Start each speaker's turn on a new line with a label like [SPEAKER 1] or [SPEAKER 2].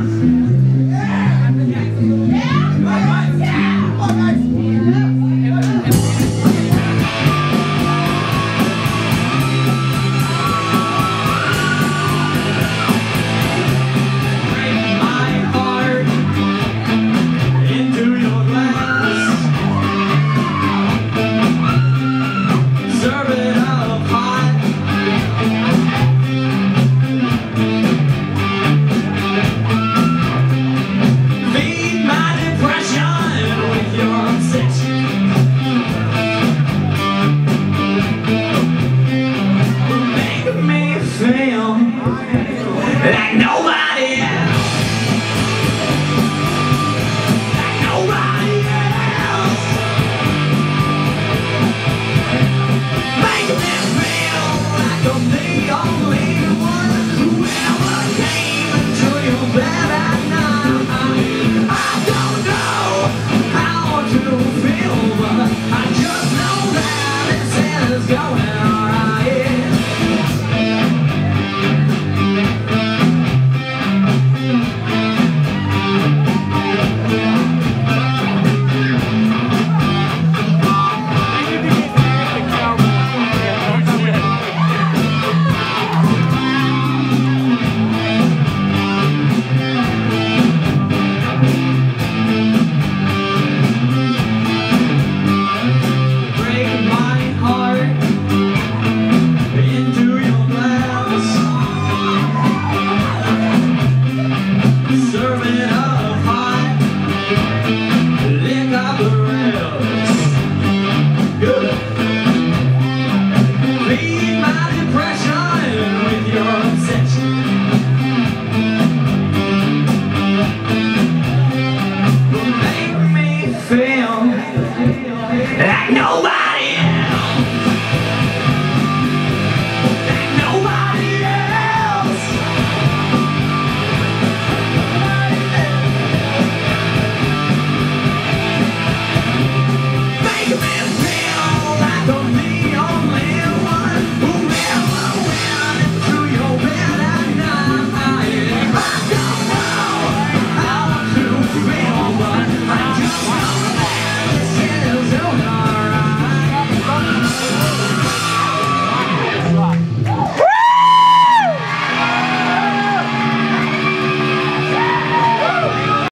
[SPEAKER 1] like don't they all no one!